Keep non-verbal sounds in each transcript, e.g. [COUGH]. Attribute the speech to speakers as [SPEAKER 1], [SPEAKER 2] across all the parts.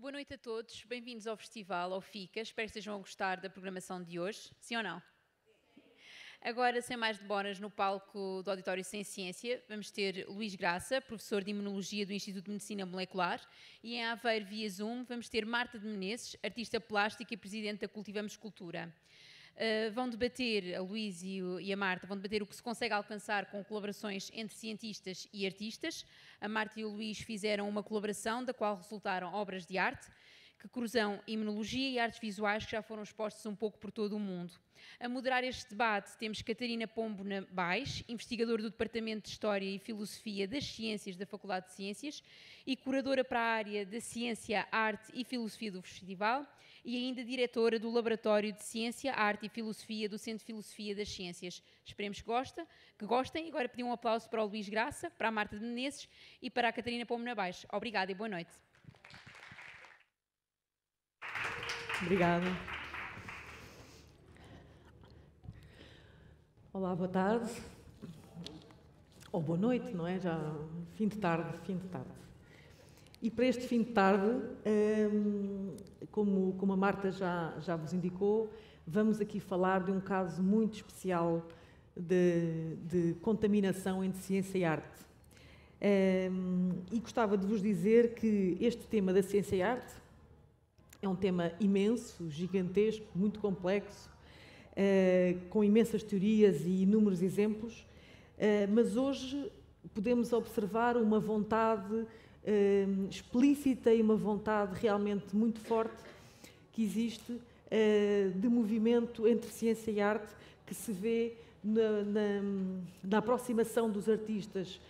[SPEAKER 1] Boa noite a todos, bem-vindos ao festival, ao FICA. Espero que estejam a gostar da programação de hoje. Sim ou não? Agora, sem mais demoras, no palco do Auditório Sem Ciência, vamos ter Luís Graça, professor de Imunologia do Instituto de Medicina Molecular, e em Aveiro, via Zoom, vamos ter Marta de Menezes, artista plástica e presidente da Cultivamos Cultura. Uh, vão debater, a Luís e, e, a Marta, vão debater o que se consegue alcançar com colaborações entre cientistas e artistas. A Marta e o Luís fizeram uma colaboração da qual resultaram obras de arte que cruzam imunologia e artes visuais que já foram expostos um pouco por todo o mundo. A moderar este debate temos Catarina Pombo Baix, investigadora do Departamento de História e Filosofia das Ciências da Faculdade de Ciências e curadora para a área da Ciência, Arte e Filosofia do Festival e ainda diretora do Laboratório de Ciência, Arte e Filosofia do Centro de Filosofia das Ciências. Esperemos que, gosta, que gostem. Agora pedir um aplauso para o Luís Graça, para a Marta de Menezes e para a Catarina Pombo Baix. Obrigada e boa noite.
[SPEAKER 2] Obrigada. Olá, boa tarde. Ou boa noite, não é? Já fim de tarde, fim de tarde. E para este fim de tarde, hum, como, como a Marta já, já vos indicou, vamos aqui falar de um caso muito especial de, de contaminação entre ciência e arte. Hum, e gostava de vos dizer que este tema da ciência e arte é um tema imenso, gigantesco, muito complexo, eh, com imensas teorias e inúmeros exemplos, eh, mas hoje podemos observar uma vontade eh, explícita e uma vontade realmente muito forte que existe de movimento entre ciência e arte que se vê na, na, na aproximação dos artistas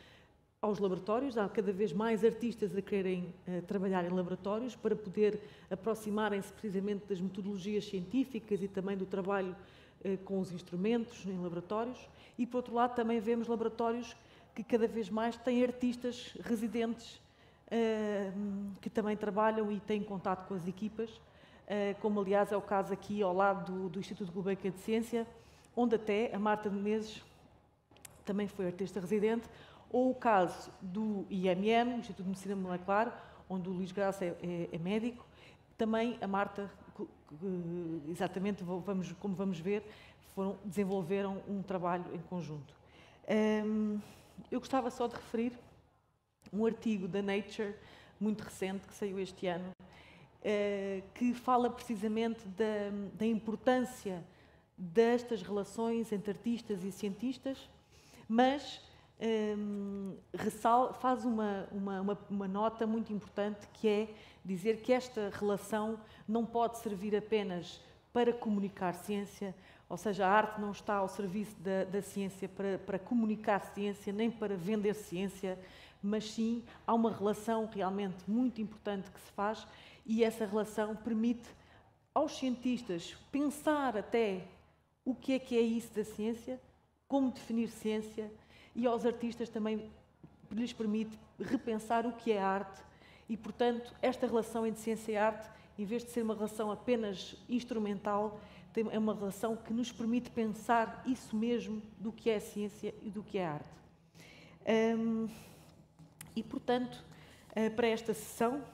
[SPEAKER 2] aos laboratórios. Há cada vez mais artistas a querem uh, trabalhar em laboratórios para poder aproximarem-se precisamente das metodologias científicas e também do trabalho uh, com os instrumentos em laboratórios. E, por outro lado, também vemos laboratórios que cada vez mais têm artistas residentes uh, que também trabalham e têm contato com as equipas, como aliás é o caso aqui ao lado do, Instituto Gulbenkian de Ciência, onde até a Marta Menezes também foi artista residente, ou o caso do IMM, Instituto de Medicina Molecular, onde o Luís Graça é, é, é médico, também a Marta, exatamente como vamos ver, foram, desenvolveram um trabalho em conjunto. Eu gostava só de referir um artigo da Nature, muito recente, que saiu este ano, uh, que fala precisamente da, da importância destas relações entre artistas e cientistas, mas um, faz uma, uma, uma, uma, nota muito importante que é dizer que esta relação não pode servir apenas para comunicar ciência, ou seja, a arte não está ao serviço da, da ciência para, para comunicar ciência, nem para vender ciência, mas sim há uma relação realmente muito importante que se faz e essa relação permite aos cientistas pensar até o que é que é isso da ciência, como definir ciência e aos artistas também lhes permite repensar o que é arte e, portanto, esta relação entre ciência e arte, em vez de ser uma relação apenas instrumental, é uma relação que nos permite pensar isso mesmo do que é ciência e do que é arte. Um, e, portanto, uh, para esta sessão,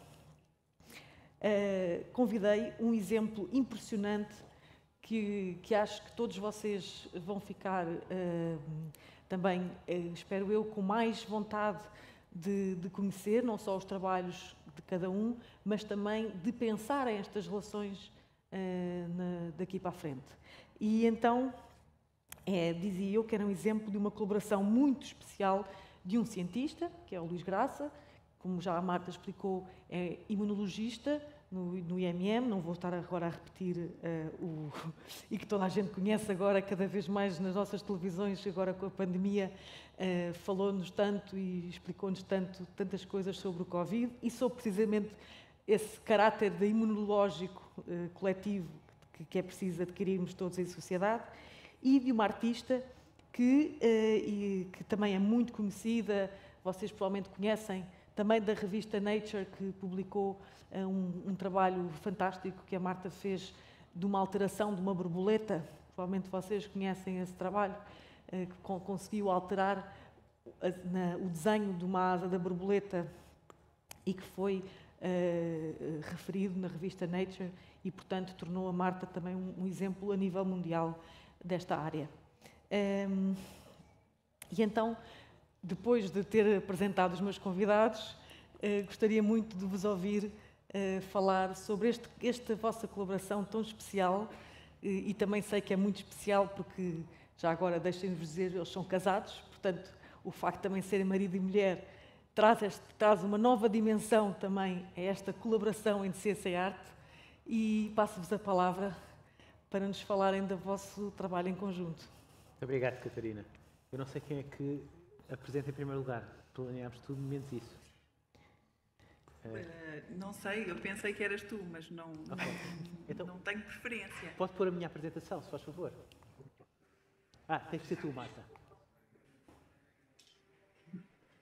[SPEAKER 2] uh, convidei um exemplo impressionante que, que, acho que todos vocês vão ficar uh, também, eh, espero eu, com mais vontade de, de, conhecer não só os trabalhos de cada um, mas também de pensar em estas relações daqui para a frente. E então, é, dizia eu que era um exemplo de uma colaboração muito especial de um cientista, que é o Luís Graça, como já a Marta explicou, é imunologista, no, no IMM, não vou estar agora a repetir uh, o, [LAUGHS] e que toda a gente conhece agora, cada vez mais nas nossas televisões, agora com a pandemia, uh, falou-nos tanto e explicou-nos tanto, tantas coisas sobre o Covid. E sobre precisamente esse caráter de imunológico uh, coletivo que, que, é preciso adquirirmos todos em sociedade, e de uma artista que, e, que também é muito conhecida, vocês provavelmente conhecem, também da revista Nature, que publicou uh, um, um, trabalho fantástico que a Marta fez de uma alteração de uma borboleta. Provavelmente vocês conhecem esse trabalho, uh, que conseguiu alterar o desenho de uma asa da borboleta e que foi uh, referido na revista Nature e, portanto, tornou a Marta também um, um exemplo a nível mundial desta área. Um, e então, depois de ter apresentado os meus convidados, uh, gostaria muito de vos ouvir uh, falar sobre este, esta vossa colaboração tão especial e, e também sei que é muito especial porque, já agora deixem-vos dizer, eles são casados, portanto, o facto de também serem marido e mulher traz, este, traz uma nova dimensão também a esta colaboração entre ciência e arte e passo-vos a palavra para nos falarem do vosso trabalho em conjunto.
[SPEAKER 3] Muito obrigado, Catarina. Eu não sei quem é que apresenta em primeiro lugar. Planeámos tudo menos isso.
[SPEAKER 4] Uh, não sei, eu pensei que eras tu, mas não, okay. [LAUGHS] então, não tenho preferência.
[SPEAKER 3] Pode pôr a minha apresentação, se faz favor. Ah, tens que ser tu, Marta.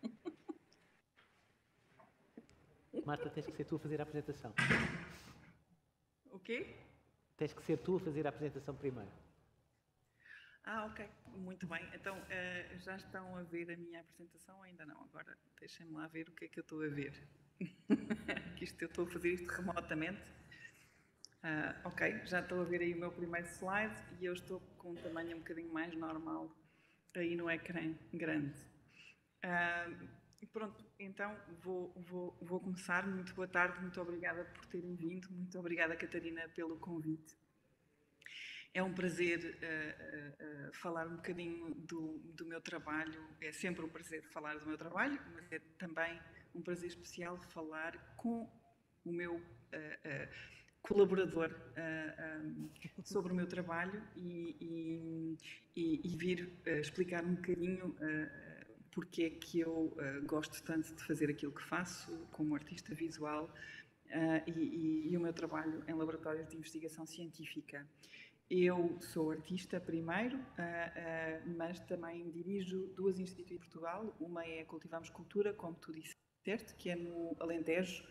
[SPEAKER 3] [LAUGHS] Marta, tens que ser tu a fazer a apresentação.
[SPEAKER 4] O quê?
[SPEAKER 3] Tens que ser tu a fazer a apresentação primeiro.
[SPEAKER 4] Ah, ok. Muito bem. Então, uh, já estão a ver a minha apresentação? Ainda não. Agora, deixem-me lá ver o que é que eu estou a ver. [LAUGHS] isto, eu estou a fazer isto remotamente. Uh, ok, já estou a ver aí o meu primeiro slide e eu estou com um tamanho um bocadinho mais normal aí no ecrã grande. Uh, Pronto, então vou, vou, vou começar. Muito boa tarde, muito obrigada por terem vindo, muito obrigada, Catarina, pelo convite. É um prazer uh, uh, uh, falar um bocadinho do, do meu trabalho. É sempre um prazer falar do meu trabalho, mas é também um prazer especial falar com o meu colaborador um, sobre o meu trabalho e, e, e, e vir explicar um bocadinho porque é que eu uh, gosto tanto de fazer aquilo que faço como artista visual uh, e, e, o meu trabalho em laboratórios de investigação científica. Eu sou artista primeiro, uh, mas também dirijo duas instituições em Portugal. Uma é Cultivamos Cultura, como tu disseste, que é no Alentejo,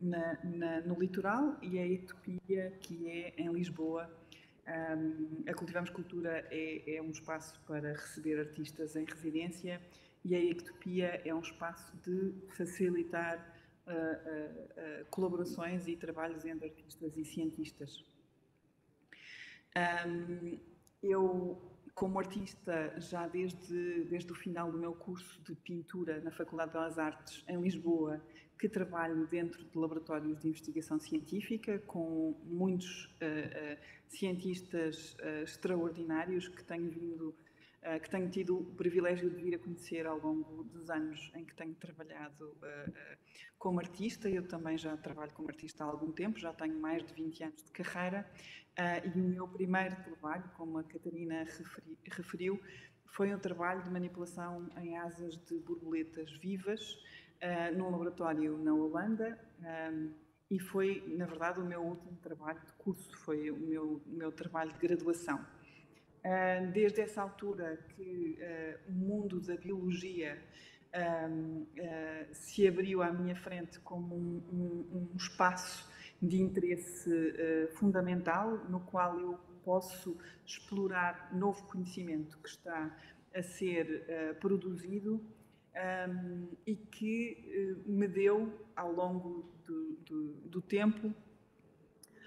[SPEAKER 4] na, na, no litoral, e a Etopia, que é em Lisboa. A Cultivamos Cultura é, é um espaço para receber artistas em residência e a Ectopia é um espaço de facilitar uh, uh, uh, colaborações e trabalhos entre artistas e cientistas. Um, eu, como artista, já desde, desde o final do meu curso de pintura na Faculdade de Belas Artes, em Lisboa, que trabalho dentro de laboratórios de investigação científica com muitos cientistas extraordinários que tenho vindo uh, que tenho tido o privilégio de vir a conhecer ao longo dos anos em que tenho trabalhado uh, como artista. Eu também já trabalho como artista há algum tempo, já tenho mais de 20 anos de carreira e o meu primeiro trabalho, como a Catarina referi, referiu, foi um trabalho de manipulação em asas de borboletas vivas num laboratório na Holanda. Um, e foi, na verdade, o meu último trabalho de curso, foi o meu, o meu trabalho de graduação. Ah, desde essa altura que uh, o mundo da biologia uh, se abriu à minha frente como um, um, um espaço de interesse fundamental no qual eu posso explorar novo conhecimento que está a ser produzido um, e que me deu ao longo do, do, do tempo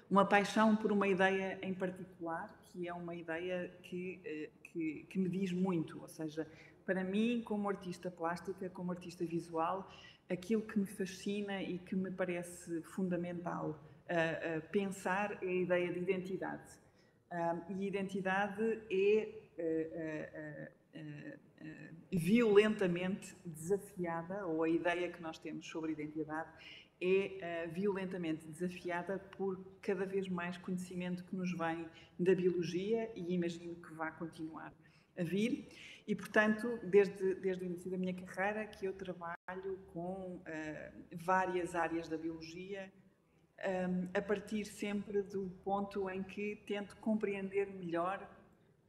[SPEAKER 4] uma paixão por uma ideia em particular, que é uma ideia que, eh, que, que, me diz muito. Ou seja, para mim, como artista plástica, como artista visual, aquilo que me fascina e que me parece fundamental uh, uh, pensar é a ideia de identidade. Uh, e identidade é violentamente desafiada, ou a ideia que nós temos sobre identidade é uh, violentamente desafiada por cada vez mais conhecimento que nos vem da biologia e imagino que vai continuar a vir. E, portanto, desde, desde o início da minha carreira que eu trabalho com uh, várias áreas da biologia, um, ehm, a partir sempre do ponto em que tento compreender melhor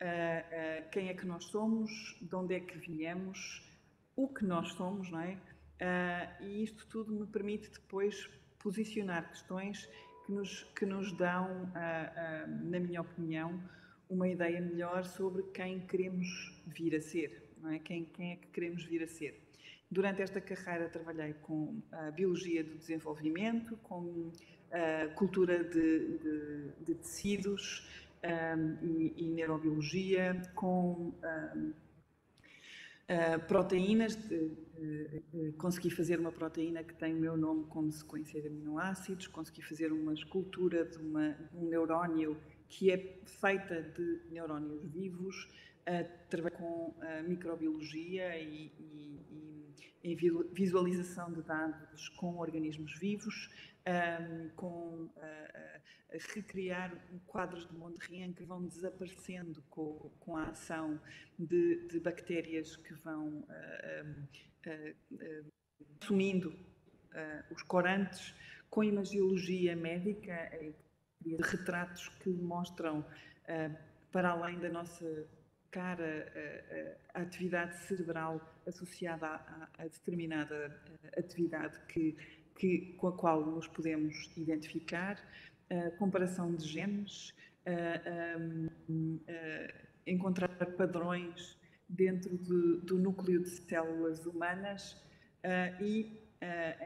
[SPEAKER 4] uh, quem é que nós somos, de onde é que viemos, o que nós somos, não é? Uh, e isto tudo me permite depois posicionar questões que nos, que nos dão, uh, uh, na minha opinião, uma ideia melhor sobre quem queremos vir a ser, é? Quem, quem é que queremos vir a ser. Durante esta carreira trabalhei com a biologia do desenvolvimento, com a cultura de, de, de tecidos um, e, e, neurobiologia, com um, uh, proteínas. De, consegui fazer uma proteína que tem o meu nome como sequência de aminoácidos, consegui fazer uma escultura de, uma, de um neurónio que é feita de neurónios vivos, uh, trabalho com uh, microbiologia e, e, e, visualização de dados com organismos vivos, um, com uh, recriar quadros de Mondrian que vão desaparecendo com, com a ação de, de bactérias que vão consumindo os corantes, com imagiologia médica, de retratos que mostram, para além da nossa cara a, a, atividade cerebral associada a, a, determinada atividade que, que, com a qual nos podemos identificar, comparação de genes, encontrar padrões dentro de, do núcleo de células humanas e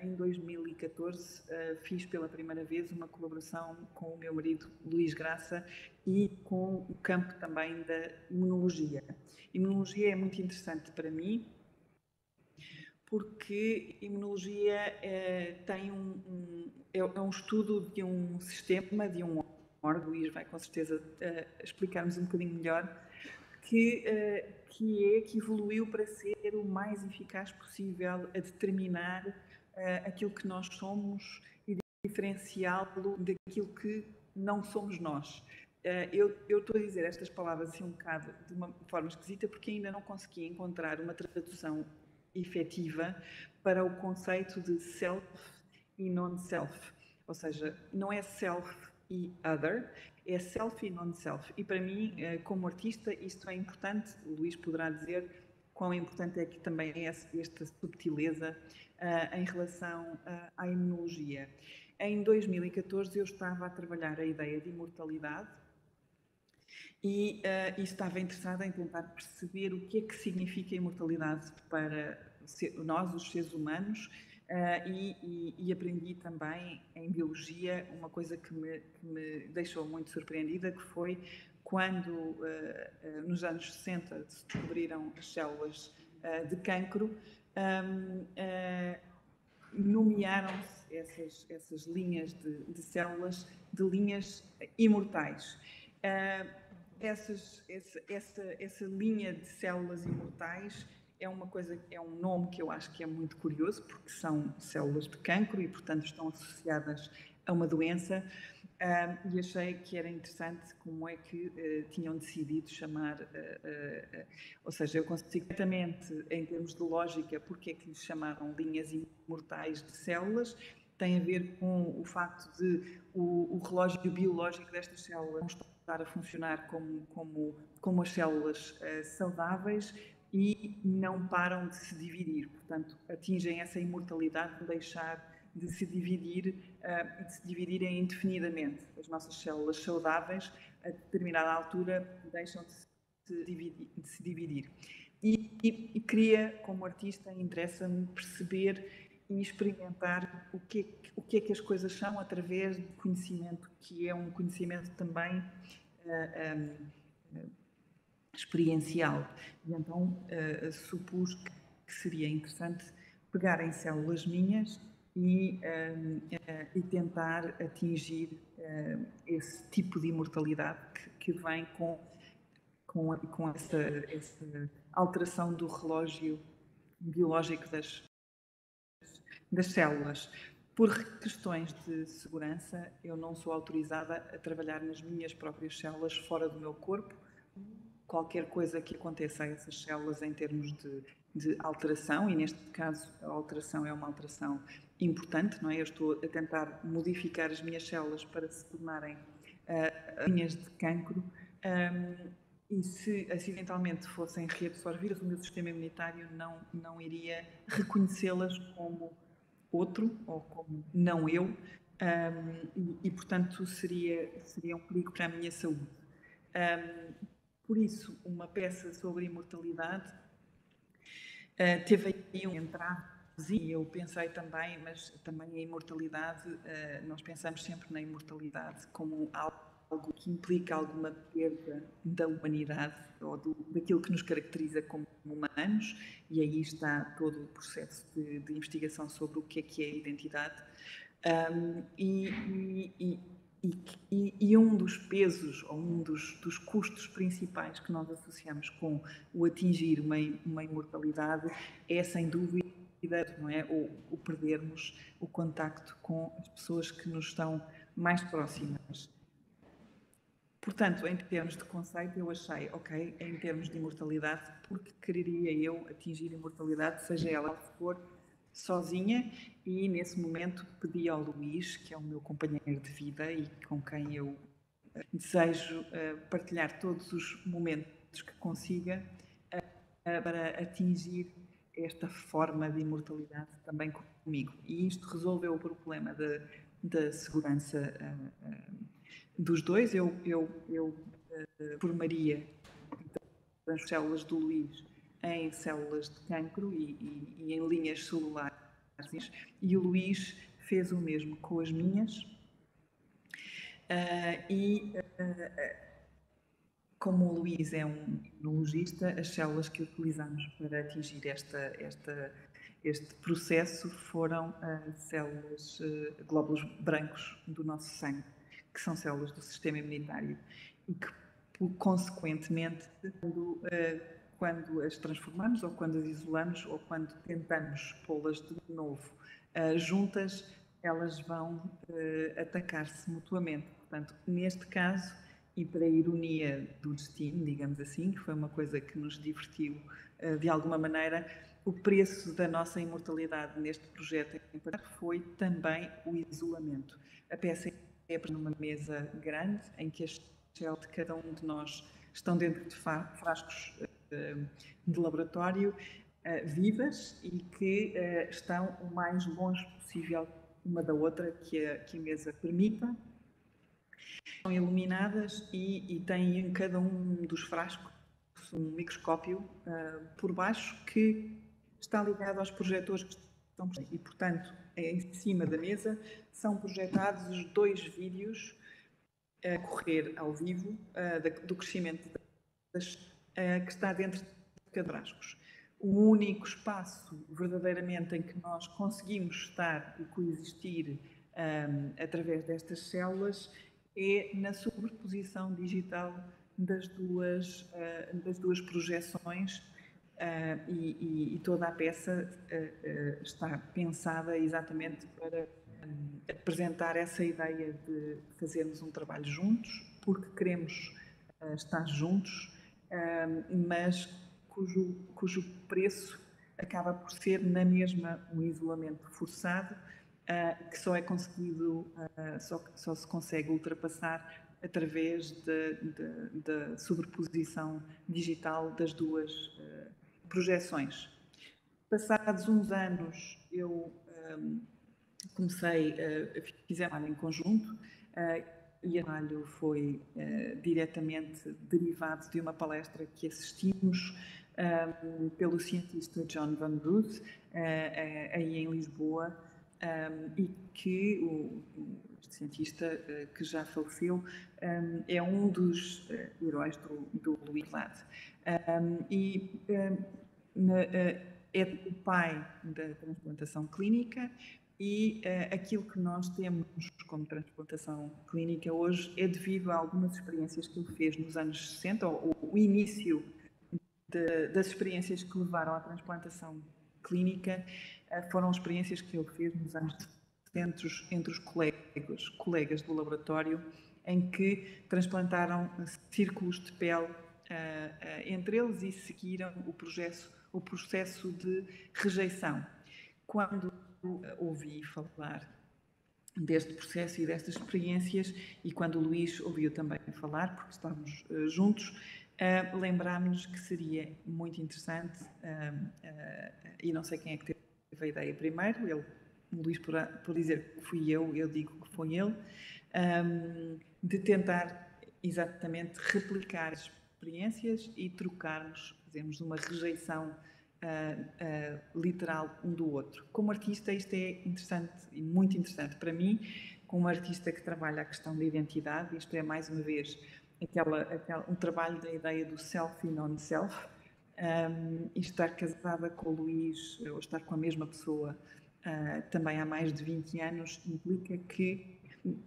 [SPEAKER 4] em 2014 uh, fiz pela primeira vez uma colaboração com o meu marido Luís Graça e com o campo também da imunologia. Imunologia é muito interessante para mim porque imunologia uh, tem um, um é, é, um estudo de um sistema, de um órgão, Luís vai com certeza explicar-nos um bocadinho melhor, que, que é que evoluiu para ser o mais eficaz possível a determinar uh, aquilo que nós somos e diferenciá-lo daquilo que não somos nós. Uh, eu, eu estou a dizer estas palavras assim um bocado de uma forma esquisita porque ainda não consegui encontrar uma tradução efetiva para o conceito de self e non-self. Ou seja, não é self e other, é self e non-self. E para mim, eh, como artista, isto é importante. O Luís poderá dizer quão importante é que também é esta subtileza uh, em relação uh, à imunologia. Em 2014 eu estava a trabalhar a ideia de imortalidade e, uh, e estava interessada em tentar perceber o que é que significa imortalidade para nós, os seres humanos, Uh, e, e, e, aprendi também em biologia uma coisa que me, que me deixou muito surpreendida, que foi quando, uh, nos anos 60, se descobriram as células de cancro, um, uh, nomearam-se essas, essas linhas de, de, células de linhas imortais. Essas, essa, essa, essa linha de células imortais é uma coisa, é um nome que eu acho que é muito curioso, porque são células de cancro e, portanto, estão associadas a uma doença. Um, e achei que era interessante como é que uh, tinham decidido chamar, uh, uh, ou seja, eu consigo completamente, em termos de lógica, porque é que lhes chamaram linhas imortais de células, tem a ver com o facto de o, o relógio biológico destas células não estar a funcionar como, como, como as células saudáveis e não param de se dividir, portanto, atingem essa imortalidade de deixar de se dividir uh, de se dividirem indefinidamente. As nossas células saudáveis, a determinada altura, deixam de se dividir. De se dividir. E, e, e queria, como artista, interessa-me perceber e experimentar o que, é, o que é que as coisas são através do conhecimento, que é um conhecimento também uh, ah, um, uh, experiencial. E então uh, supus que, que seria interessante pegar em células minhas e, uh, uh, e tentar atingir uh, esse tipo de imortalidade que, que vem com, com, com essa, essa, alteração do relógio biológico das, das células. Por questões de segurança, eu não sou autorizada a trabalhar nas minhas próprias células fora do meu corpo. Qualquer coisa que aconteça a essas células em termos de, de alteração, e neste caso a alteração é uma alteração importante, não é? Eu estou a tentar modificar as minhas células para se tornarem uh, linhas de cancro um, e se acidentalmente fossem reabsorvidas, o meu sistema imunitário não, não iria reconhecê-las como outro ou como não eu um, e, e, portanto, seria, seria um perigo para a minha saúde. Um, por isso, uma peça sobre imortalidade Uh, teve aí um entrave e eu pensei também, mas também a imortalidade, uh, nós pensamos sempre na imortalidade como algo que implica alguma perda da humanidade ou do, daquilo que nos caracteriza como humanos, e aí está todo o processo de, de investigação sobre o que é que é identidade. Um, e, e, e, um dos pesos ou um dos, dos, custos principais que nós associamos com o atingir uma, uma imortalidade é, sem dúvida, não é? O, perdermos o contacto com as pessoas que nos estão mais próximas. Portanto, em termos de conceito, eu achei, ok, em termos de imortalidade, porque quereria eu atingir imortalidade, seja ela for sozinha, e nesse momento pedi ao Luís, que é o meu companheiro de vida e com quem eu eh, desejo uh, partilhar todos os momentos que consiga uh, para atingir esta forma de imortalidade também comigo. E isto resolveu o problema da segurança dos dois. Eu, eu, eu formaria as células do Luís em células de cancro e, e, e, em linhas celulares. E o Luís fez o mesmo com as minhas. Uh, e uh, como o Luís é um imunologista, as células que utilizamos para atingir esta, esta, este processo foram uh, células, uh, glóbulos brancos do nosso sangue, que são células do sistema imunitário e que, consequentemente, quando, quando as transformamos ou quando as isolamos ou quando tentamos pô-las de novo juntas, elas vão atacar-se mutuamente. Portanto, neste caso, e para a ironia do destino, digamos assim, que foi uma coisa que nos divertiu uh, de alguma maneira, o preço da nossa imortalidade neste projeto foi também o isolamento. A peça é numa mesa grande em que as células de cada um de nós estão dentro de frascos uh, de laboratório uh, vivas e que estão o mais longe possível uma da outra que a, que a mesa permita. São iluminadas e, e têm em cada um dos frascos um microscópio uh, por baixo que está ligado aos projetores que estão e portanto em cima da mesa. São projetados os dois vídeos a correr ao vivo do crescimento das, uh, que está dentro de cada frascos. O único espaço verdadeiramente em que nós conseguimos estar e coexistir um, através destas células é na sobreposição digital das duas, uh, das duas projeções uh, e, e, toda a peça uh, está pensada exatamente para um, apresentar essa ideia de fazermos um trabalho juntos, porque queremos estar juntos, mas cujo, cujo preço acaba por ser na mesma um isolamento forçado uh, que só é conseguido, uh, só, só, se consegue ultrapassar através da sobreposição digital das duas uh, projeções. Passados uns anos, eu comecei, a fizer trabalho em conjunto e o trabalho foi diretamente derivado de uma palestra que assistimos um, pelo cientista John Van Ruth, aí em Lisboa, um, e que o, o cientista uh, que já faleceu um, é um dos uh, heróis do, do Louis Lade. E na, uh, é o pai da transplantação clínica e aquilo que nós temos como transplantação clínica hoje é devido a algumas experiências que ele fez nos anos 60, ou o início de, das experiências que levaram à transplantação clínica eh, foram experiências que ele fez nos anos entre os, entre os colegas, colegas do laboratório, em que transplantaram círculos de pele uh, uh, entre eles e seguiram o processo, o processo de rejeição. Quando uh, ouvi falar deste processo e destas experiências, e quando o Luís ouviu também falar, porque estávamos juntos, uh, lembrámos-nos que seria muito interessante, e não sei quem é que teve a ideia primeiro, ele, o Luís por, por dizer que fui eu, eu digo que foi ele, um, de tentar exatamente replicar as experiências e trocarmos, fazermos uma rejeição uh, literal um do outro. Como artista, isto é interessante e muito interessante para mim, como artista que trabalha a questão da identidade, isto é, mais uma vez, aquela, aquela, um trabalho da ideia do self e non-self, um, e estar casada com o Luís, ou estar com a mesma pessoa uh, também há mais de 20 anos, implica que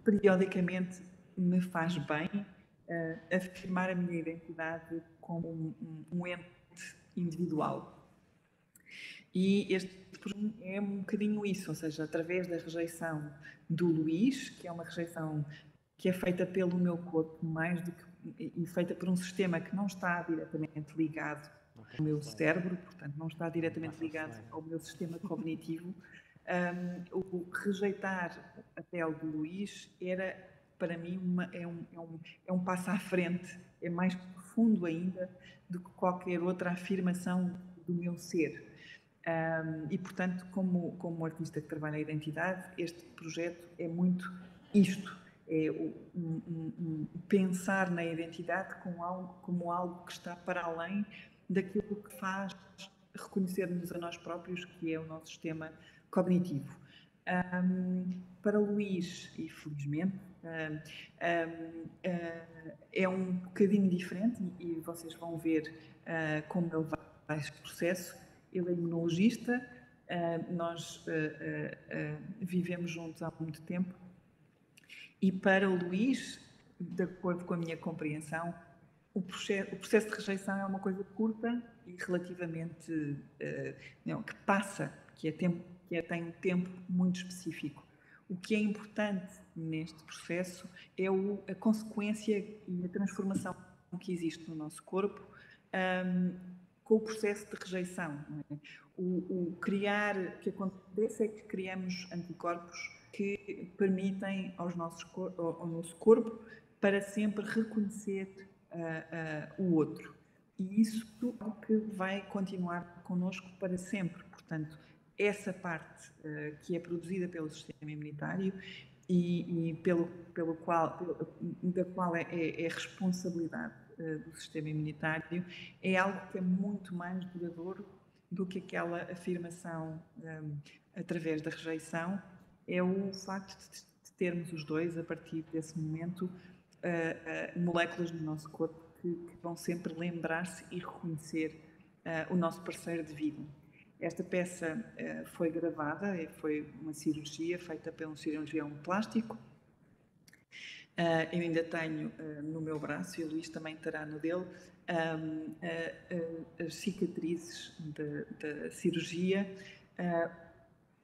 [SPEAKER 4] periodicamente me faz bem uh, afirmar a minha identidade como um, um, um ente individual. E este é um bocadinho isso, ou seja, através da rejeição do Luís, que é uma rejeição que é feita pelo meu corpo mais do que e feita por um sistema que não está diretamente ligado ao meu cérebro, portanto não está diretamente ligado ao meu sistema cognitivo. Um, o rejeitar a pele do Luís era para mim uma, é, um, é, um, é um passo à frente, é mais profundo ainda do que qualquer outra afirmação do meu ser. Um, e, portanto, como, como artista que trabalha a identidade, este projeto é muito isto: é o, um, um, pensar na identidade como algo, como algo que está para além daquilo que faz reconhecer-nos a nós próprios, que é o nosso sistema cognitivo. para Luís, e felizmente, uh, é um bocadinho diferente, e, e vocês vão ver uh, como ele vai este processo ele é imunologista, uh, nós uh, uh, vivemos juntos há muito tempo e para o Luís, de acordo com a minha compreensão, o processo, o processo de rejeição é uma coisa curta e relativamente não, que passa, que, é tempo, que é, tem um tempo muito específico. O que é importante neste processo é o, a consequência e a transformação que existe no nosso corpo um, com o processo de rejeição. É? O, o, criar, o que acontece é que criamos anticorpos que permitem aos nossos, ao, nosso corpo para sempre reconhecer uh, uh, o outro. E isso é o que vai continuar connosco para sempre. Portanto, essa parte uh, que é produzida pelo sistema imunitário e, e pelo, pelo qual, pelo, da qual é, é, é responsabilidade do sistema imunitário é algo que é muito mais duradouro do que aquela afirmação um, através da rejeição, é o facto de termos os dois, a partir desse momento, uh, uh, moléculas no nosso corpo que, que vão sempre lembrar-se e reconhecer uh, o nosso parceiro de vida. Esta peça foi gravada, foi uma cirurgia feita pelo cirurgião plástico, Uh, eu ainda tenho uh, no meu braço, e o Luís também terá no dele, um, uh, as cicatrizes da cirurgia.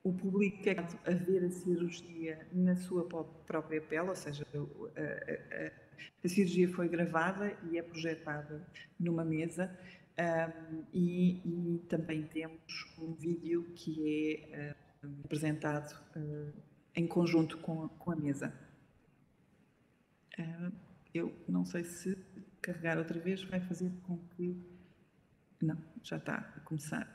[SPEAKER 4] o público quer a ver a cirurgia na sua própria pele, ou seja, a cirurgia foi gravada e é projetada numa mesa. Um, e, e, também temos um vídeo que é apresentado em conjunto com, com a mesa. Eu não sei se carregar outra vez vai fazer com que. Não, já está a começar.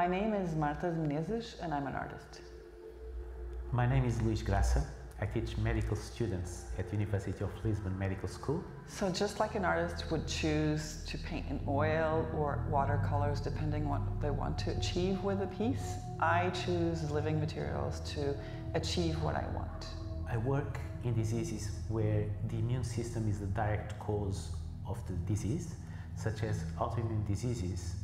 [SPEAKER 5] My name is Marta Menezes and I'm an artist.
[SPEAKER 3] My name is Luís Graça. I teach medical students at University of Lisbon Medical School.
[SPEAKER 5] So just like an artist would choose to paint in oil or watercolors depending on what they want to achieve with a piece, I choose living materials to achieve what I want.
[SPEAKER 3] I work in diseases where the immune system is the direct cause of the disease, such as autoimmune diseases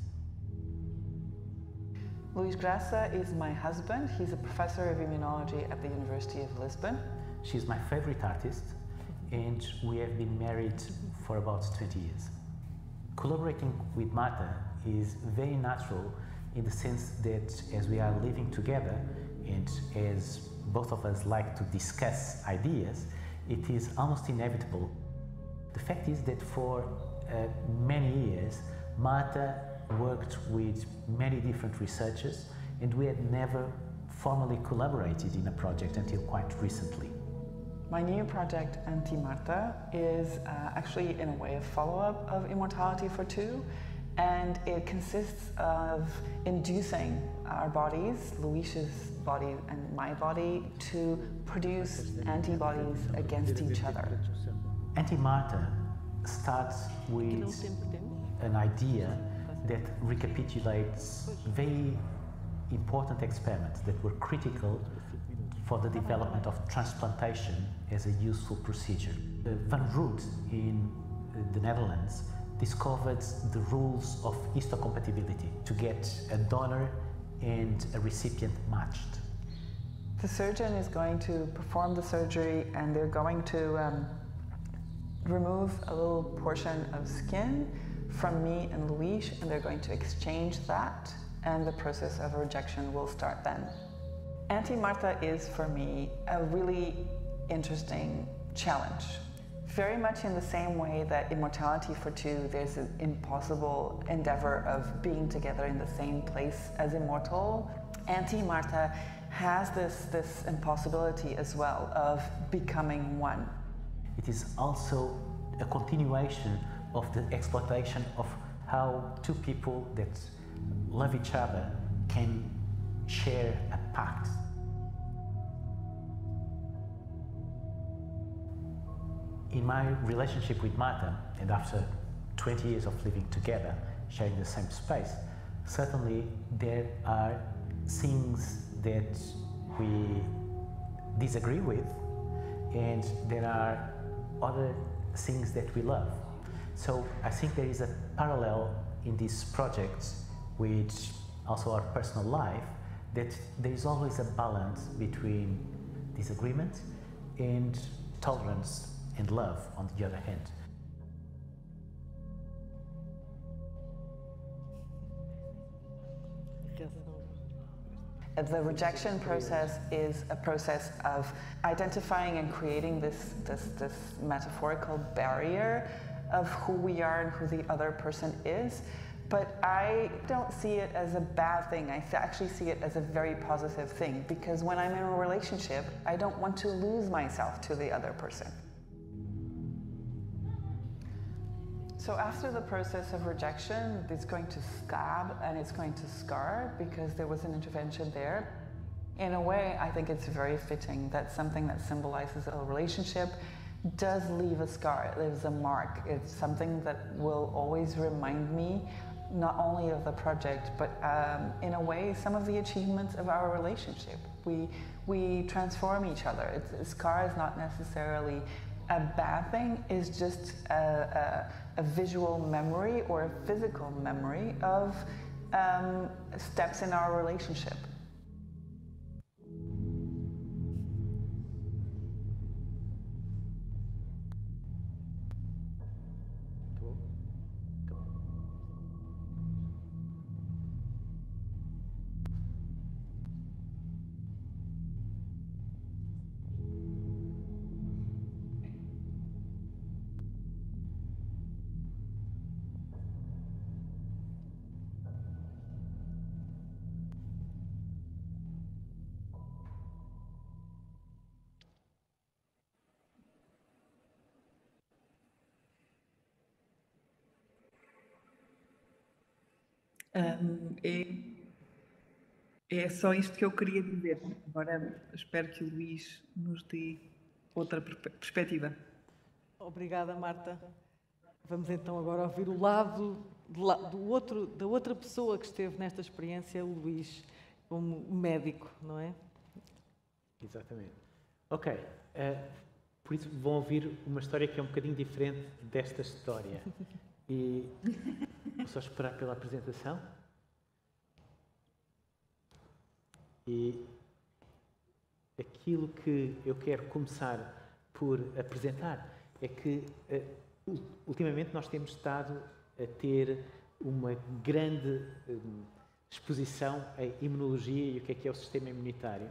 [SPEAKER 5] Luis Graça is my husband. He's a professor of immunology at the University of Lisbon.
[SPEAKER 3] She's my favorite artist, and we have been married for about 20 years. Collaborating with Marta is very natural in the sense that as we are living together and as both of us like to discuss ideas, it is almost inevitable. The fact is that for uh, many years, Marta worked with many different researchers and we had never formally collaborated in a project until quite recently.
[SPEAKER 5] My new project, Anti Marta, is uh, actually in a way a follow up of Immortality for Two, and it consists of inducing our bodies, Luis's body and my body, to produce antibodies against each other.
[SPEAKER 3] Anti Marta starts with an idea that recapitulates very important experiments that were critical for the development of transplantation as a useful procedure. Uh, Van Root in uh, the Netherlands discovered the rules of histocompatibility to get a donor and a recipient matched.
[SPEAKER 5] The surgeon is going to perform the surgery and they're going to um, remove a little portion of skin from me and Luis and they're going to exchange that and the process of rejection will start then. Auntie Martha is for me a really interesting challenge. Very much in the same way that immortality for two, there's an impossible endeavor of being together in the same place as immortal. Auntie Martha has this, this impossibility as well of becoming one.
[SPEAKER 3] It is also a continuation of the exploitation of how two people that love each other can share a pact. In my relationship with Marta, and after 20 years of living together, sharing the same space, certainly there are things that we disagree with, and there are other things that we love. So I think there is a parallel in these projects with also our personal life that there is always a balance between disagreement and tolerance and love on the other hand.
[SPEAKER 5] The rejection process is a process of identifying and creating this, this, this metaphorical barrier of who we are and who the other person is. But I don't see it as a bad thing. I actually see it as a very positive thing because when I'm in a relationship, I don't want to lose myself to the other person. So after the process of rejection, it's going to scab and it's going to scar because there was an intervention there. In a way, I think it's very fitting that something that symbolizes a relationship does leave a scar, it leaves a mark. It's something that will always remind me not only of the project, but um, in a way, some of the achievements of our relationship. We, we transform each other. It's, a scar is not necessarily a bad thing, it's just a, a, a visual memory or a physical memory of um, steps in our relationship.
[SPEAKER 4] Um, é, é só isto que eu queria dizer. Agora espero que o Luís nos dê outra perspectiva.
[SPEAKER 2] Obrigada, Marta. Vamos então agora ouvir o lado do outro, da outra pessoa que esteve nesta experiência, o Luís, como médico, não é?
[SPEAKER 6] Exatamente. Ok. Uh, por isso vão ouvir uma história que é um bocadinho diferente desta história. E só esperar pela apresentação. E aquilo que eu quero começar por apresentar é que uh, ultimamente nós temos estado a ter uma grande uh, exposição à imunologia e o que é que é o sistema imunitário,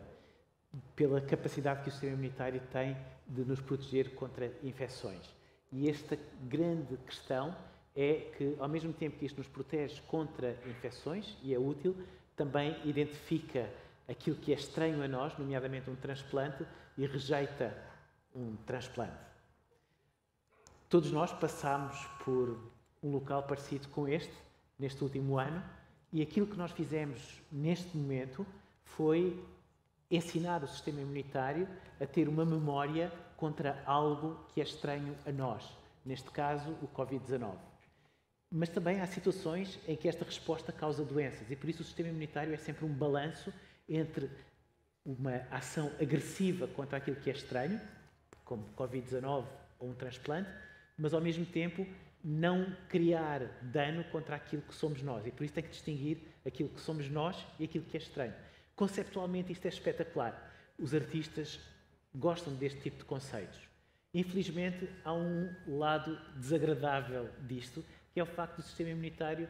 [SPEAKER 6] pela capacidade que o sistema imunitário tem de nos proteger contra infecções. E esta grande questão é que, ao mesmo tempo que isto nos protege contra infecções e é útil, também identifica aquilo que é estranho a nós, nomeadamente um transplante, e rejeita um transplante. Todos nós passamos por um local parecido com este, neste último ano, e aquilo que nós fizemos neste momento foi ensinar o sistema imunitário a ter uma memória contra algo que é estranho a nós, neste caso o Covid-19. Mas também há situações em que esta resposta causa doenças e por isso o sistema imunitário é sempre um balanço entre uma ação agressiva contra aquilo que é estranho, como Covid-19 ou um transplante, mas ao mesmo tempo não criar dano contra aquilo que somos nós. E por isso tem que distinguir aquilo que somos nós e aquilo que é estranho. Conceptualmente isto é espetacular. Os artistas gostam deste tipo de conceitos. Infelizmente, há um lado desagradável disto, é o facto do sistema imunitário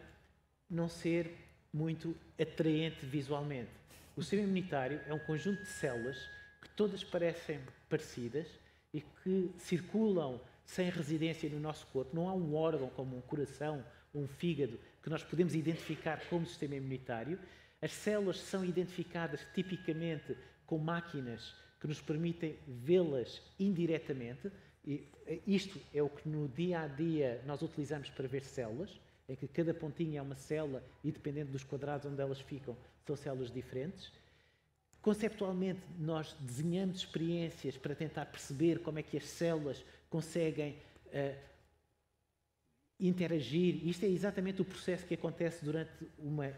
[SPEAKER 6] não ser muito atraente visualmente. O sistema imunitário é um conjunto de células que todas parecem parecidas e que circulam sem residência no nosso corpo. Não há um órgão como um coração, um fígado, que nós podemos identificar como sistema imunitário. As células são identificadas tipicamente com máquinas que nos permitem vê-las indiretamente. E eh, isto é o que no dia a dia nós utilizamos para ver células, em que cada pontinha é uma célula e dependendo dos quadrados onde elas ficam, são células diferentes. Conceptualmente, nós desenhamos experiências para tentar perceber como é que as células conseguem uh, interagir. Isto é exatamente o processo que acontece durante uma,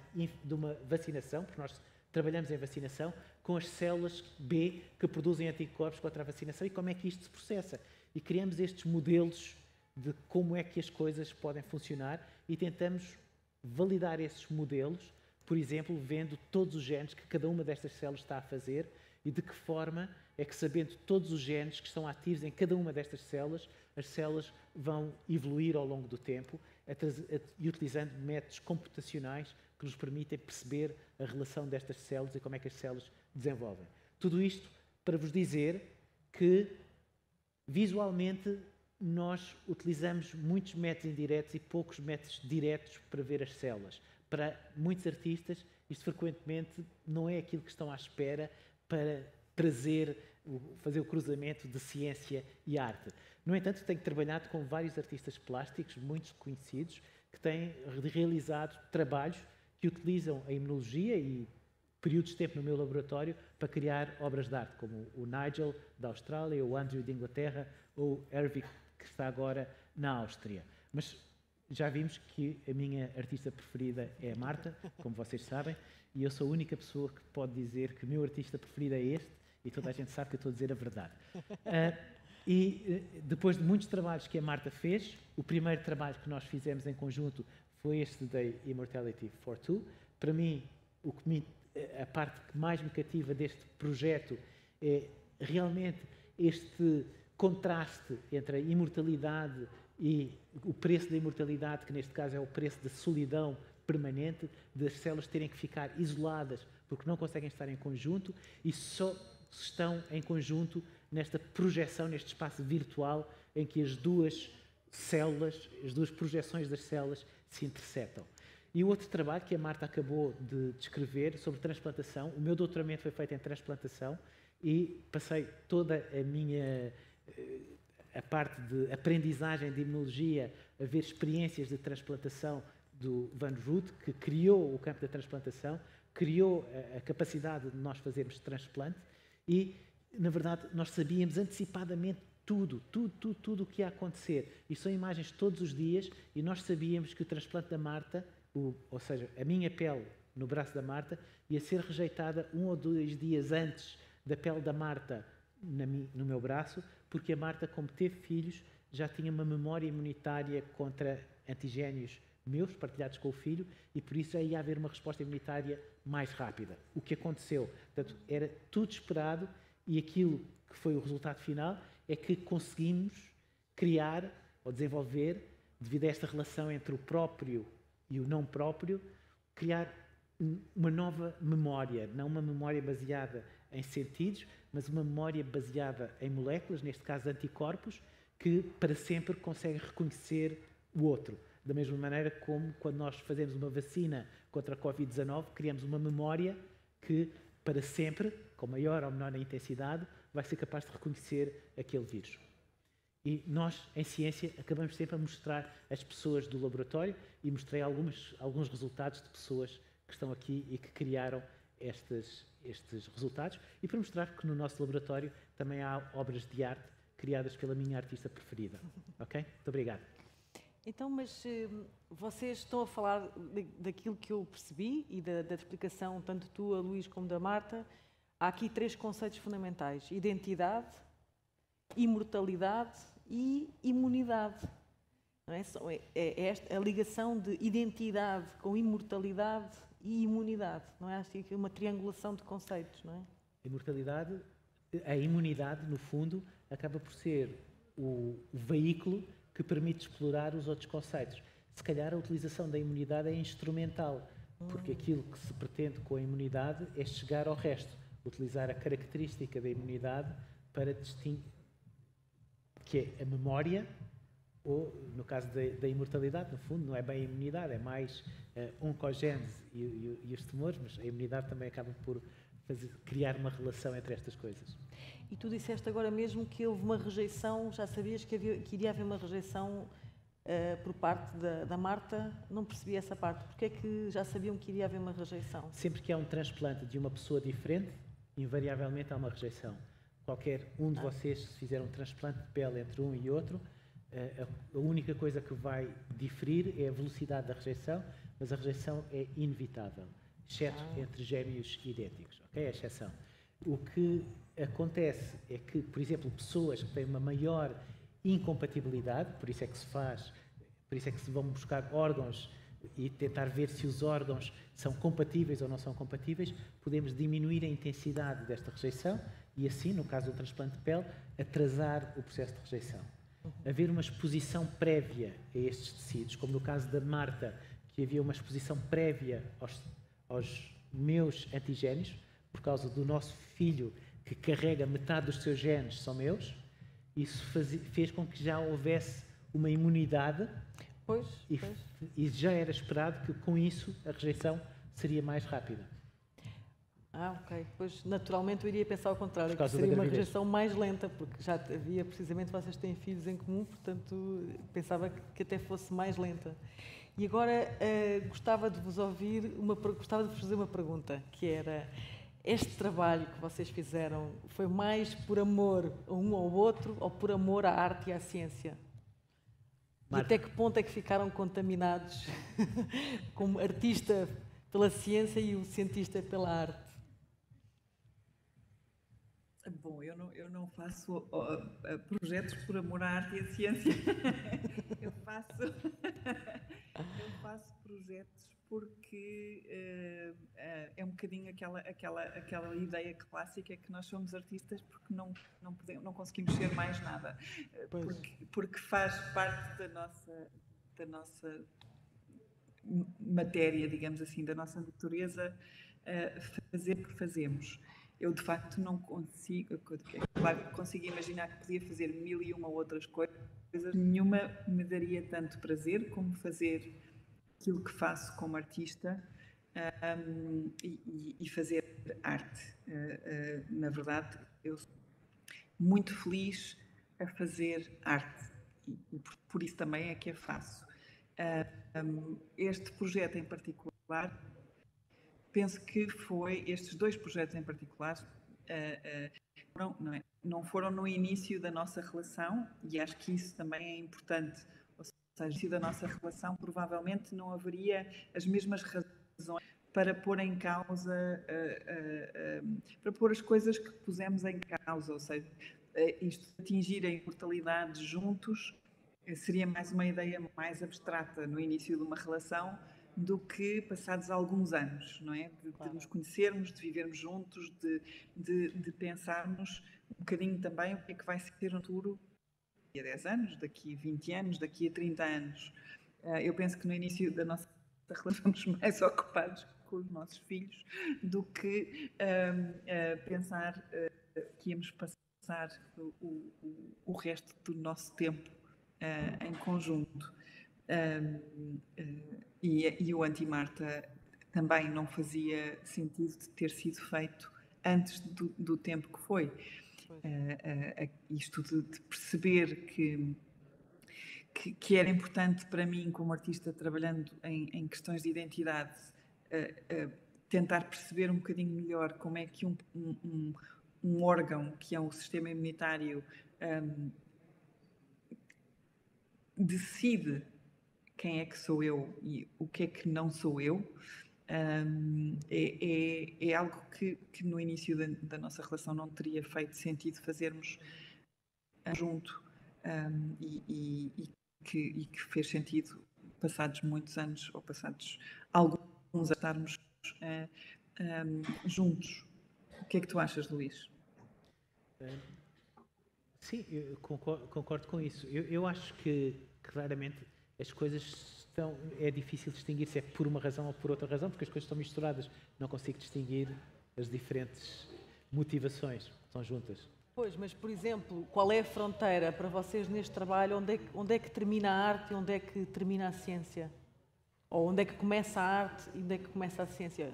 [SPEAKER 6] uma vacinação, porque nós trabalhamos em vacinação, com as células B que produzem anticorpos contra a vacinação e como é que isto se processa. E criamos estes modelos de como é que as coisas podem funcionar e tentamos validar esses modelos, por exemplo, vendo todos os genes que cada uma destas células está a fazer e de que forma é que, sabendo todos os genes que estão ativos em cada uma destas células, as células vão evoluir ao longo do tempo e utilizando métodos computacionais que nos permitem perceber a relação destas células e como é que as células desenvolvem. Tudo isto para vos dizer que, visualmente, nós utilizamos muitos métodos indiretos e poucos métodos diretos para ver as células. Para muitos artistas, isto frequentemente não é aquilo que estão à espera para trazer, fazer o cruzamento de ciência e arte. No entanto, tenho trabalhado com vários artistas plásticos, muitos conhecidos, que têm realizado trabalhos que utilizam a imunologia e períodos de tempo no meu laboratório para criar obras de arte, como o Nigel da Austrália, o Andrew de Inglaterra ou o Ervik que está agora na Áustria. Mas já vimos que a minha artista preferida é a Marta, como vocês sabem, e eu sou a única pessoa que pode dizer que o meu artista preferido é este, e toda a gente sabe que eu estou a dizer a verdade. Uh, [LAUGHS] e eh, depois de muitos trabalhos que a Marta fez, o primeiro trabalho que nós fizemos em conjunto foi este da Immortality for Two. Para mim, o que me, a parte que mais me cativa deste projeto é realmente este contraste entre a imortalidade e o preço da imortalidade, que neste caso é o preço da solidão permanente, das células terem que ficar isoladas porque não conseguem estar em conjunto e só estão em conjunto nesta projeção, neste espaço virtual em que as duas células, as duas projeções das células se interceptam. E o outro trabalho que a Marta acabou de descrever sobre transplantação, o meu doutoramento foi feito em transplantação e passei toda a minha eh, a parte de aprendizagem de imunologia a ver experiências de transplantação do Van Root, que criou o campo da transplantação, criou a, capacidade de nós fazermos transplante e, na verdade, nós sabíamos antecipadamente tudo, tudo, tudo, tudo o que ia acontecer. E são imagens todos os dias e nós sabíamos que o transplante da Marta, o, ou seja, a minha pele no braço da Marta, ia ser rejeitada um ou dois dias antes da pele da Marta na, no meu braço, porque a Marta, como teve filhos, já tinha uma memória imunitária contra antigénios meus partilhados com o filho e por isso aí ia haver uma resposta imunitária mais rápida. O que aconteceu? Portanto, era tudo esperado e aquilo que foi o resultado final é que conseguimos criar ou desenvolver, devido a esta relação entre o próprio e o não próprio, criar uma nova memória, não uma memória baseada em sentidos, mas uma memória baseada em moléculas, neste caso anticorpos, que para sempre conseguem reconhecer o outro. Da mesma maneira como quando nós fazemos uma vacina contra a Covid-19, criamos uma memória que para sempre, com maior ou menor intensidade, vai ser capaz de reconhecer aquele vírus. E nós, em ciência, acabamos sempre a mostrar as pessoas do laboratório e mostrei algumas, alguns resultados de pessoas que estão aqui e que criaram estes, estes resultados e para mostrar que no nosso laboratório também há obras de arte criadas pela minha artista preferida. Ok? Muito obrigado.
[SPEAKER 2] Então, mas eh, vocês estão a falar daquilo que eu percebi e da, da explicação, tanto tua, Luís, como da Marta. Há aqui três conceitos fundamentais: identidade, imortalidade e imunidade. Não é? É, é esta, a ligação de identidade com imortalidade e imunidade. Não é? Acho que é uma triangulação de conceitos. Não é?
[SPEAKER 6] Imortalidade, a imunidade, no fundo, acaba por ser o, o veículo que permite explorar os outros conceitos. Se calhar a utilização da imunidade é instrumental, porque aquilo que se pretende com a imunidade é chegar ao resto, utilizar a característica da imunidade para distinguir que é a memória ou, no caso da, da, imortalidade, no fundo, não é bem a imunidade, é mais uh, oncogênese e, e, e, os tumores, mas a imunidade também acaba por fazer, criar uma relação entre estas coisas.
[SPEAKER 2] E tu disseste agora mesmo que houve uma rejeição, já sabias que, havia, que iria haver uma rejeição uh, por parte da, da, Marta? Não percebi essa parte. Porquê é que já sabiam que iria haver uma rejeição?
[SPEAKER 6] Sempre que há um transplante de uma pessoa diferente, invariavelmente há uma rejeição. Qualquer um de ah. vocês, se fizer um transplante de pele entre um e outro, uh, a, a única coisa que vai diferir é a velocidade da rejeição, mas a rejeição é inevitável, exceto ah. entre gêmeos idênticos. Ok? É a exceção. O que acontece é que, por exemplo, pessoas que têm uma maior incompatibilidade, por isso é que se faz, por isso é que se vão buscar órgãos e tentar ver se os órgãos são compatíveis ou não são compatíveis, podemos diminuir a intensidade desta rejeição e assim, no caso do transplante de pele, atrasar o processo de rejeição. Haver uma exposição prévia a estes tecidos, como no caso da Marta, que havia uma exposição prévia aos, aos meus antigénios, por causa do nosso filho que carrega metade dos seus genes são meus, isso faz, fez com que já houvesse uma imunidade
[SPEAKER 2] pois,
[SPEAKER 6] e,
[SPEAKER 2] pois.
[SPEAKER 6] e, já era esperado que com isso a rejeição seria mais rápida.
[SPEAKER 2] Ah, ok. Pois naturalmente eu iria pensar ao contrário, que seria uma rejeição mais lenta, porque já havia precisamente vocês têm filhos em comum, portanto pensava que até fosse mais lenta. E agora uh, gostava de vos ouvir, uma, gostava de vos fazer uma pergunta, que era este trabalho que vocês fizeram foi mais por amor a um ao outro ou por amor à arte e à ciência? E até que ponto é que ficaram contaminados [LAUGHS] como artista pela ciência e o cientista pela arte?
[SPEAKER 4] Bom, eu não, eu não faço uh, projetos por amor à arte e à ciência. [LAUGHS] eu faço, [LAUGHS] eu faço projetos porque uh, uh, é um bocadinho aquela, aquela, aquela ideia clássica que nós somos artistas porque não, não, podemos, não conseguimos ser mais nada. Porque, porque faz parte da nossa, da nossa matéria, digamos assim, da nossa natureza, fazer o que fazemos. Eu, de facto, não consigo, claro, consigo imaginar que podia fazer mil e uma outras coisas, nenhuma me daria tanto prazer como fazer aquilo que faço como artista um, e, e, fazer arte. Uh, uh, na verdade, eu sou muito feliz a fazer arte e, por, por, isso também é que a faço. Uh, um, este projeto em particular, penso que foi, estes dois projetos em particular, não, não, é, não foram no início da nossa relação e acho que isso também é importante. Seja, da nossa relação, provavelmente não haveria as mesmas razões para pôr em causa, uh, uh, uh, para pôr as coisas que pusemos em causa, ou seja, isto atingir a imortalidade juntos seria mais uma ideia mais abstrata no início de uma relação do que passados alguns anos, não é? De, de nos conhecermos, de vivermos juntos, de, de, de, pensarmos um bocadinho também o que é que vai ser o futuro daqui a 10 anos, daqui a 20 anos, daqui a 30 anos. Uh, eu penso que no início da nossa relação [LAUGHS] estamos mais ocupados com os nossos filhos do que uh, uh, pensar que íamos passar o, o, o, resto do nosso tempo em conjunto. E, e o Anti-Marta também não fazia sentido de ter sido feito antes do, do tempo que foi. Uh, uh, isto de, de perceber que, que, que, era importante para mim, como artista, trabalhando em, em questões de identidade, uh, tentar perceber um bocadinho melhor como é que um, um, um órgão, que é o sistema imunitário, decide quem é que sou eu e o que é que não sou eu, um, é, é, é, algo que, que no início da, da, nossa relação não teria feito sentido fazermos junto um, e, e, e, que, e, que, fez sentido passados muitos anos ou passados alguns a estarmos uh, um, juntos. O que é que tu achas, Luís?
[SPEAKER 6] Sim, eu concordo, concordo com isso. Eu, eu acho que claramente as coisas estão. É difícil distinguir se é por uma razão ou por outra razão, porque as coisas estão misturadas. Não consigo distinguir as diferentes motivações que estão juntas.
[SPEAKER 2] Pois, mas por exemplo, qual é a fronteira para vocês neste trabalho? Onde é, que, onde é que termina a arte e onde é que termina a ciência? Ou onde é que começa a arte e onde é que começa a ciência?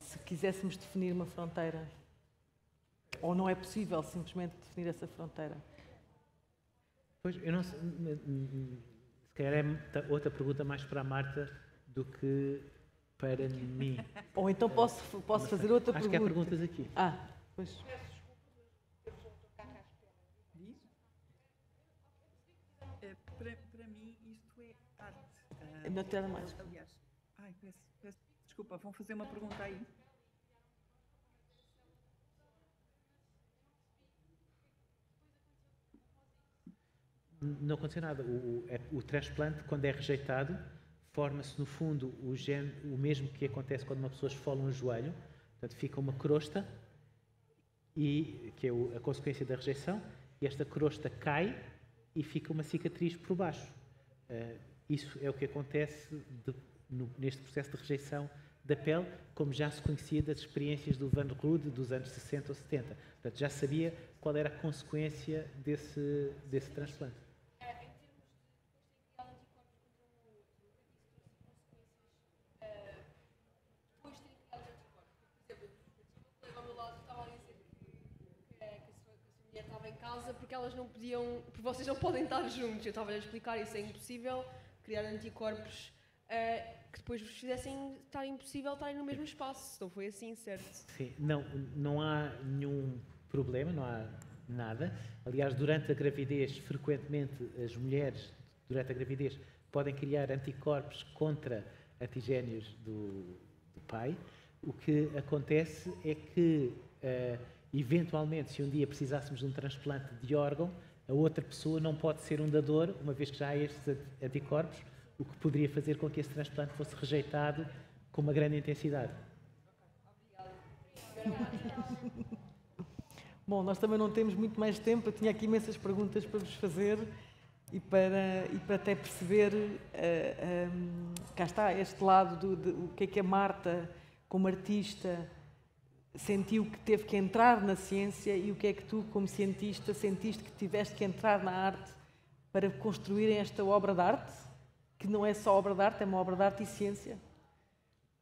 [SPEAKER 2] Se quiséssemos definir uma fronteira. Ou não é possível simplesmente definir essa fronteira?
[SPEAKER 6] Pois, eu não sei se calhar é outra pergunta mais para a Marta do que para mim.
[SPEAKER 2] Ou então posso, posso fazer outra
[SPEAKER 6] Acho
[SPEAKER 2] pergunta.
[SPEAKER 6] Acho que há perguntas aqui.
[SPEAKER 2] Ah, pois.
[SPEAKER 4] Para, para mim, isto é arte.
[SPEAKER 2] Não te mais.
[SPEAKER 4] Aliás, ai, peço, peço, desculpa, vão fazer uma pergunta aí.
[SPEAKER 6] Não aconteceu nada. O, o, é, o transplante, quando é rejeitado, forma-se no fundo o, gen, o mesmo que acontece quando uma pessoa esfola um joelho, portanto fica uma crosta, e, que é a consequência da rejeição, e esta crosta cai e fica uma cicatriz por baixo. Uh, isso é o que acontece de, no, neste processo de rejeição da pele, como já se conhecia das experiências do Van Rude dos anos 60 ou 70. Portanto, já sabia qual era a consequência desse, desse transplante.
[SPEAKER 7] porque elas não podiam, porque vocês não podem estar juntos. Eu estava a explicar isso é impossível criar anticorpos uh, que depois vos fizessem estar impossível estarem no mesmo espaço. Não foi assim, certo?
[SPEAKER 6] Sim, não, não há nenhum problema, não há nada. Aliás, durante a gravidez, frequentemente as mulheres durante a gravidez podem criar anticorpos contra antigénios do, do pai. O que acontece é que uh, eventualmente, se um dia precisássemos de um transplante de órgão, a outra pessoa não pode ser um dador, uma vez que já há estes anticorpos, o que poderia fazer com que esse transplante fosse rejeitado com uma grande intensidade. [LAUGHS]
[SPEAKER 2] Bom, nós também não temos muito mais tempo, eu tinha aqui imensas perguntas para vos fazer e para, e para até perceber, uh, eh, um, ehm, cá está, este lado do de, o que é que a Marta, como artista, sentiu que teve que entrar na ciência e o que é que tu, como cientista, sentiste que tiveste que entrar na arte para construírem esta obra de arte, que não é só obra de arte, é uma obra de arte e ciência.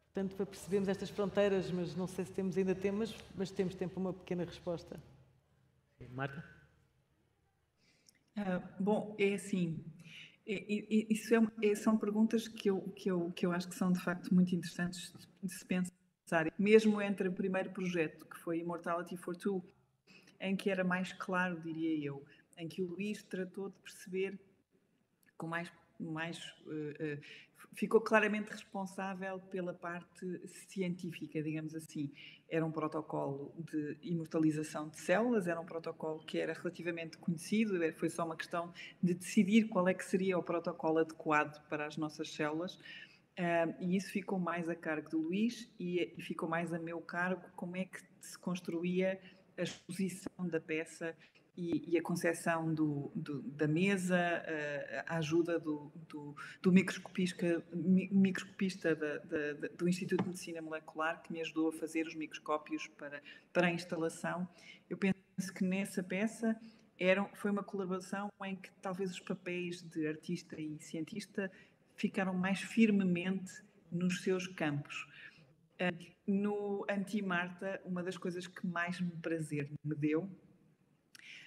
[SPEAKER 2] Portanto, para percebermos estas fronteiras, mas não sei se temos ainda temas, mas temos tempo para uma pequena resposta.
[SPEAKER 6] Marta?
[SPEAKER 4] Uh, bom, é assim, isso é, é, são perguntas que eu, que, eu, que eu acho que são de facto muito interessantes de se pensar mesmo entre o primeiro projeto, que foi Immortality for Two, em que era mais claro, diria eu, em que o Luís tratou de perceber com mais, mais uh, uh, ficou claramente responsável pela parte científica, digamos assim. Era um protocolo de imortalização de células, era um protocolo que era relativamente conhecido, foi só uma questão de decidir qual é que seria o protocolo adequado para as nossas células. E isso ficou mais a cargo do Luís e, e, ficou mais a meu cargo como é que se construía a exposição da peça e, e a concepção do, do, da mesa, uh, a ajuda do, do, microscopista, microscopista da, da, do Instituto de Medicina Molecular que me ajudou a fazer os microscópios para, para a instalação. Eu penso que nessa peça era, foi uma colaboração em que talvez os papéis de artista e cientista ficaram mais firmemente nos seus campos. No Anti-Marta, uma das coisas que mais me prazer me deu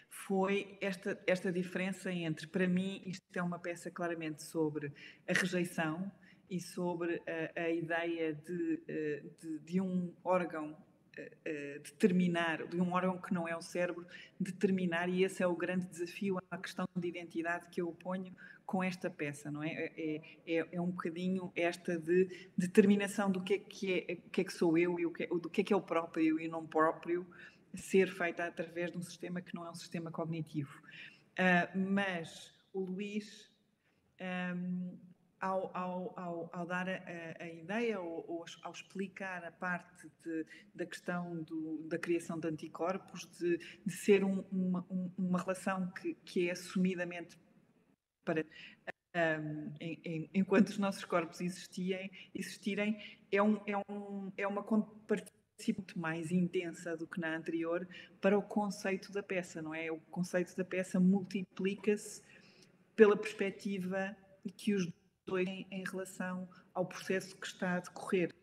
[SPEAKER 4] foi esta, esta diferença entre, para mim, isto é uma peça claramente sobre a rejeição e sobre a, a ideia de, eh, de, de, um órgão eh, determinar, de um órgão que não é o cérebro, determinar, e esse é o grande desafio, a questão de identidade que eu ponho com esta peça, não é? É, é, é um bocadinho esta de determinação do que é que, é, que, é que sou eu e o que, do que é que é o próprio e o não próprio, ser feita através de um sistema que não é um sistema cognitivo. Uh, mas o Luís, um, ao, ao, ao, ao, dar a, a ideia ou, ou, ao explicar a parte de, da questão do, da criação de anticorpos, de, de ser um, uma, uma relação que, que é assumidamente para um, em, em, enquanto os nossos corpos existirem, existirem é, um, é, um, é uma compartilhação muito mais intensa do que na anterior para o conceito da peça, não é? O conceito da peça multiplica-se pela perspectiva que os dois têm em relação ao processo que está a decorrer.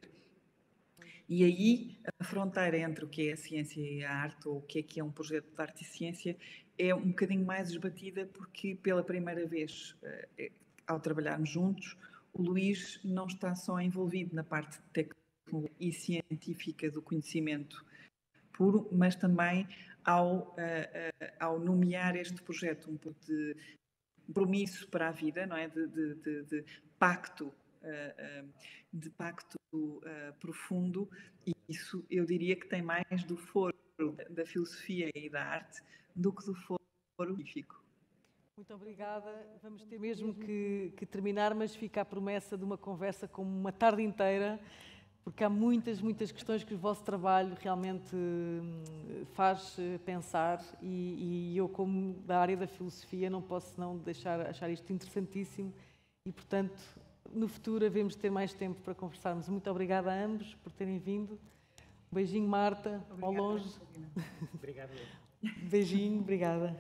[SPEAKER 4] E aí a fronteira entre o que é a ciência e a arte, ou o que é que é um projeto de arte e ciência, é um bocadinho mais esbatida porque pela primeira vez, eh, ao trabalharmos juntos, o Luís não está só envolvido na parte técnica e científica do conhecimento puro, mas também ao, uh, uh, ao nomear este projeto um pouco de compromisso para a vida, não é? De, de, de, de pacto, de pacto profundo, e isso eu diria que tem mais do foro da filosofia e da arte do que do foro científico.
[SPEAKER 2] Muito obrigada. Vamos ter mesmo que, que terminar, mas fica a promessa de uma conversa como uma tarde inteira porque há muitas, muitas questões que o vosso trabalho realmente hum, faz eh, pensar e, e, eu, como da área da filosofia, não posso não deixar achar isto interessantíssimo e, portanto, no futuro havemos de ter mais tempo para conversarmos. Muito obrigada a ambos por terem vindo. Um beijinho, Marta, obrigada, ao longe.
[SPEAKER 6] Obrigado.
[SPEAKER 2] beijinho, obrigada.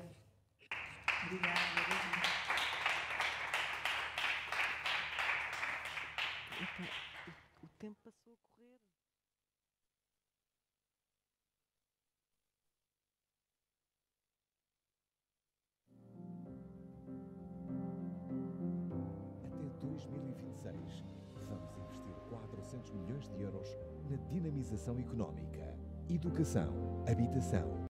[SPEAKER 4] Obrigada.
[SPEAKER 8] Dinamização económica, educação, habitação